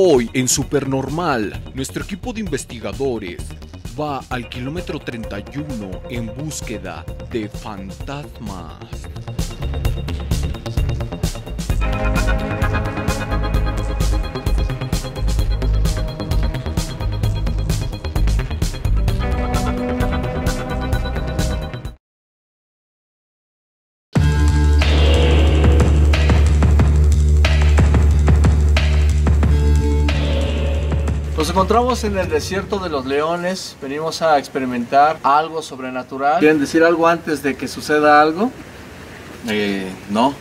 Hoy en Supernormal, nuestro equipo de investigadores va al kilómetro 31 en búsqueda de fantasmas. Encontramos en el desierto de los leones, venimos a experimentar algo sobrenatural. ¿Quieren decir algo antes de que suceda algo? Eh, no,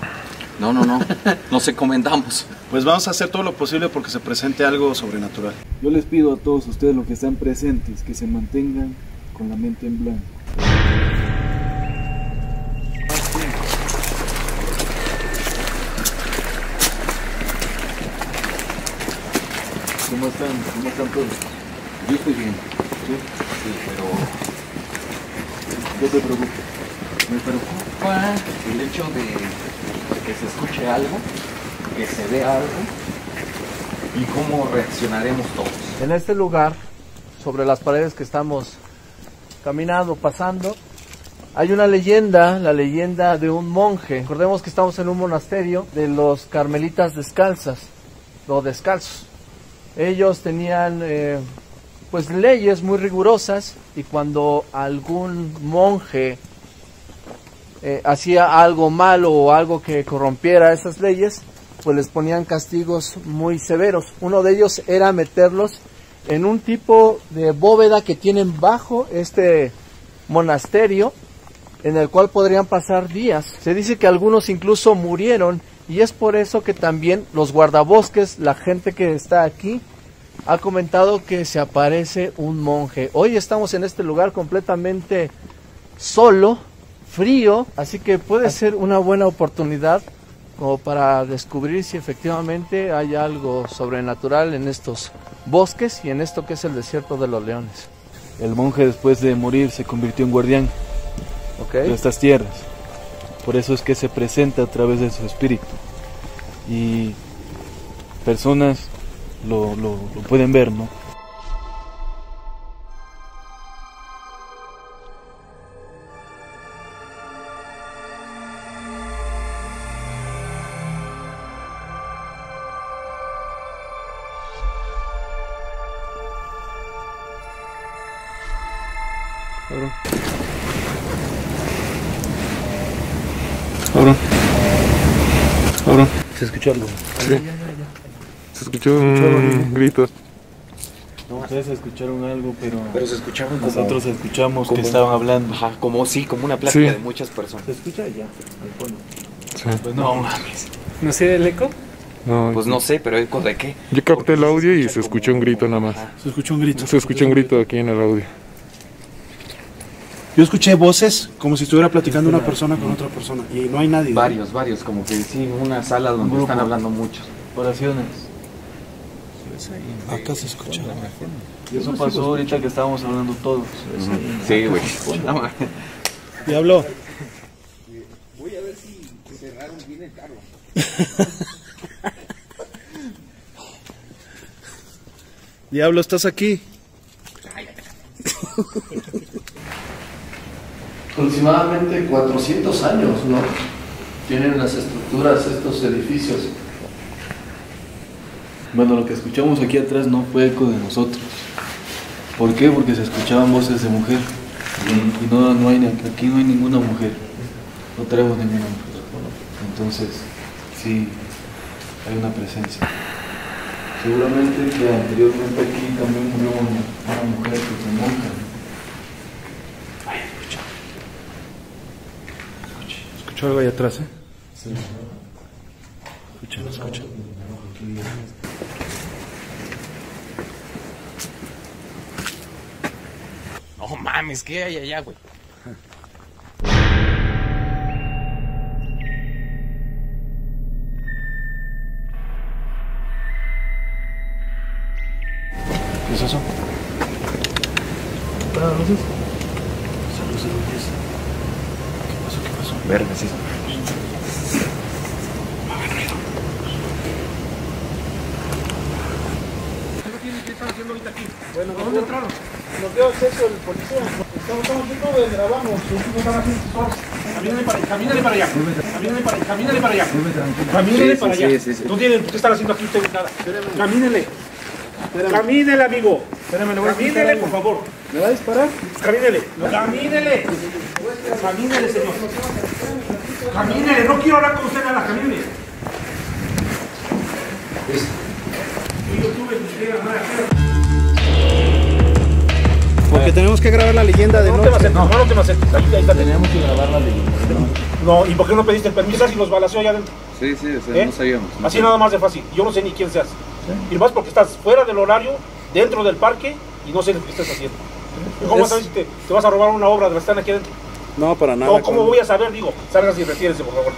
no, no, no. Nos encomendamos. Pues vamos a hacer todo lo posible porque se presente algo sobrenatural. Yo les pido a todos ustedes los que están presentes que se mantengan con la mente en blanco. ¿Cómo están? ¿Cómo están todos? Yo estoy bien. ¿Sí? Sí, pero No te preocupes. me preocupa el hecho de, de que se escuche algo, que se vea algo y cómo reaccionaremos todos. En este lugar, sobre las paredes que estamos caminando, pasando, hay una leyenda, la leyenda de un monje. Recordemos que estamos en un monasterio de los carmelitas descalzas, o descalzos. Ellos tenían eh, pues leyes muy rigurosas y cuando algún monje eh, hacía algo malo o algo que corrompiera esas leyes, pues les ponían castigos muy severos. Uno de ellos era meterlos en un tipo de bóveda que tienen bajo este monasterio, en el cual podrían pasar días. Se dice que algunos incluso murieron y es por eso que también los guardabosques, la gente que está aquí, ha comentado que se aparece un monje. Hoy estamos en este lugar completamente solo, frío, así que puede ser una buena oportunidad como para descubrir si efectivamente hay algo sobrenatural en estos bosques y en esto que es el desierto de los leones. El monje después de morir se convirtió en guardián de estas tierras. Por eso es que se presenta a través de su espíritu. Y personas lo, lo- pueden ver, ¿no? Cabrón. Cabrón. Se escuchó algo. Se escuchó un grito. Ustedes escucharon algo, pero, Pero se escuchaban como, nosotros escuchamos como- que estaban hablando. Ajá, como sí, como una plática Sí. de muchas personas. ¿Se escucha allá? Al fondo. Sí. Pues no, mames. ¿No sé el eco? No, Pues no sé, pero eco de qué. yo capté el audio y se escuchó un grito nada más. Ajá. Se escuchó un grito. Se escuchó un grito aquí en el audio. Yo escuché voces como si estuviera platicando una persona con otra persona y no hay nadie. Varios, varios, como que sí, una sala donde grupo. están hablando muchos. Oraciones. Acá se escucha. Y eso pasó ahorita que estábamos hablando todos. Sí, güey. No, ma- Diablo. Diablo, ¿estás aquí? Aproximadamente 400 años, ¿no? Tienen las estructuras estos edificios. Bueno, lo que escuchamos aquí atrás no fue eco de nosotros. ¿Por qué? Porque se escuchaban voces de mujer. Y, no, no hay, aquí no hay ninguna mujer. No tenemos ninguna mujer. Entonces, sí, hay una presencia. Seguramente que anteriormente aquí también murió una, mujer que fue monja. Ay, escucha. Escucho algo ahí atrás, ¿eh? Sí. Escucha, escucha. No mames, ¿qué hay allá, güey? ¿Qué es eso? Las luces. Salud, salud, ¿qué es? ¿Qué pasó? ¿Qué pasó? Verga, sí. haciendo ahorita aquí? Bueno, ¿dónde entraron? Nos dio acceso el policía. Estamos, estamos viendo donde grabamos. Camínale para allá, camínale para allá. Camínale para allá, camínale para allá. Camínale para allá. No tienen por qué estar haciendo aquí ustedes nada. Camínele. Camínele, amigo. Camínele, por favor. ¿Me va a disparar? Camínele. Camínele. Camínele, señor. Camínele. No quiero hablar con usted nada. Camínele. A nada. Porque tenemos que grabar la leyenda de No te noche. acerques, no, no te me acerques. Ahí, ahí está. Teníamos que grabar la leyenda. No, ¿y por qué no pediste el permiso si los balaceó allá adentro? Sí, sí, o sea, ¿Eh? no sabíamos. no Así nada más de fácil. Yo no sé ni quién seas. Y más porque estás fuera del horario, dentro del parque, y no sé lo que estás haciendo. ¿Cómo Es- sabes si te, te vas a robar una obra de la están aquí adentro? No, para nada. No, ¿cómo con- voy a saber? Digo, salgas y retírese, por favor.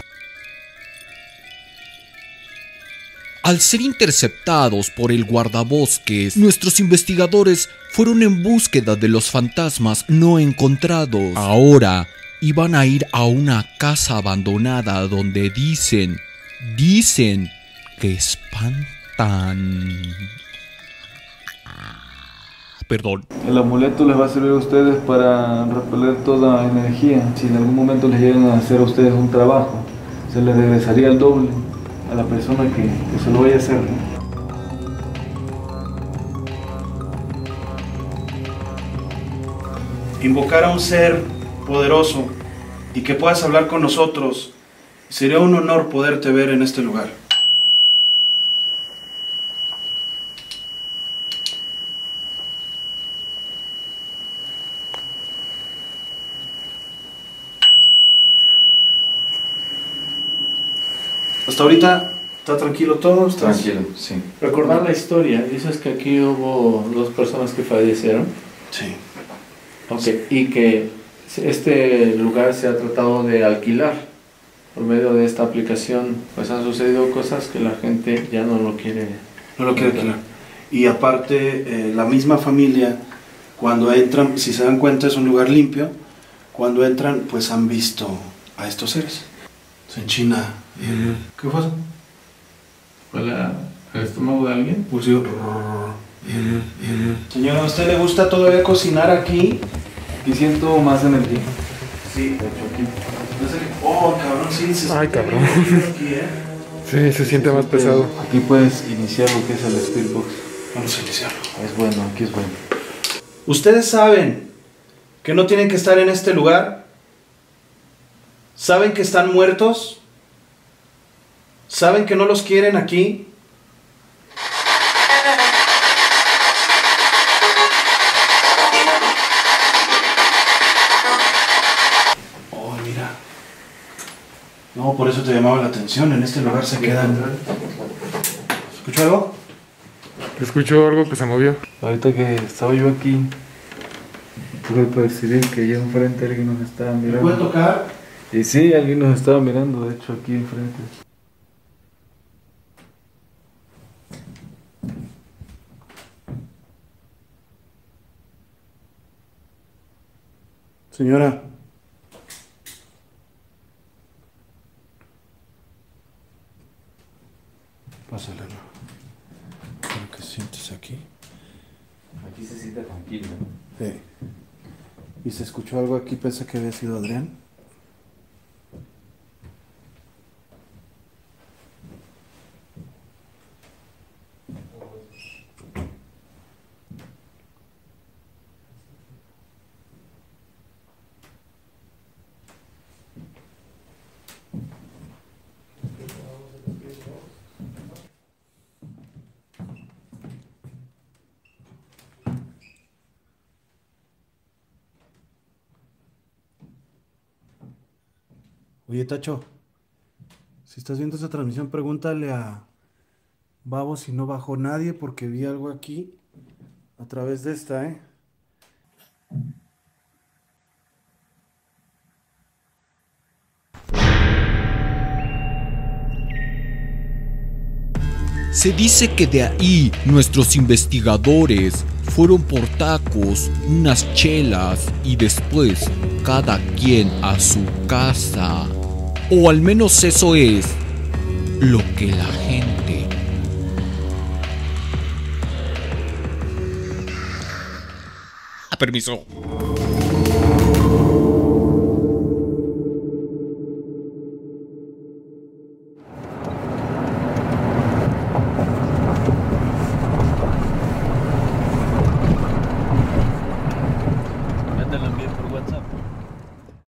Al ser interceptados por el guardabosques, nuestros investigadores fueron en búsqueda de los fantasmas no encontrados. Ahora iban a ir a una casa abandonada donde dicen, dicen que espantan. Perdón. El amuleto les va a servir a ustedes para repeler toda energía. Si en algún momento les llegan a hacer a ustedes un trabajo, se les regresaría el doble a la persona que, que se lo vaya a hacer. Invocar a un ser poderoso y que puedas hablar con nosotros. Sería un honor poderte ver en este lugar. Hasta ahorita está tranquilo todo. ¿Estás- Tranquilo, sí. Recordar la historia, dices que aquí hubo dos personas que fallecieron. Sí. Ok, y que este lugar se ha tratado de alquilar por medio de esta aplicación. Pues han sucedido cosas que la gente ya no lo quiere. No lo quiero alquilar. Y aparte, eh, la misma familia, cuando entran, si se dan cuenta, es un lugar limpio. Cuando entran, pues han visto a estos seres. Se enchina. el- ¿Qué pasa? ¿Huele a- al estómago de alguien? Pues yo- Señora, ¿a usted le gusta todavía cocinar aquí? Aquí siento más energía. Sí. Oh, cabrón, sí. Se Ay, cabrón. aquí, ¿eh? Sí, se siente más pesado. Aquí puedes iniciar lo que es el Spirit Box. Vamos a iniciarlo. Es bueno, aquí es bueno. Ustedes saben que no tienen que estar en este lugar. Saben que están muertos. Saben que no los quieren aquí. Oh, mira. No, por eso te llamaba la atención. En este lugar se quedan. ¿Escuchó algo? Escucho algo que se movió. Ahorita que estaba yo aquí, pude percibir que allá enfrente alguien nos estaba ¿Me mirando. puede tocar? Y sí, alguien nos estaba mirando, de hecho, aquí enfrente. Señora. Pásale, ¿no? Para que sientes aquí. Aquí se siente tranquilo. Sí. ¿Y se escuchó algo aquí? Pensé que había sido Adrián. Oye, Tacho, si estás viendo esta transmisión, pregúntale a Babo si no bajó nadie porque vi algo aquí a través de esta, ¿eh? Se dice que de ahí nuestros investigadores fueron por tacos, unas chelas y después cada quien a su casa. O al menos eso es lo que la gente ah, permiso.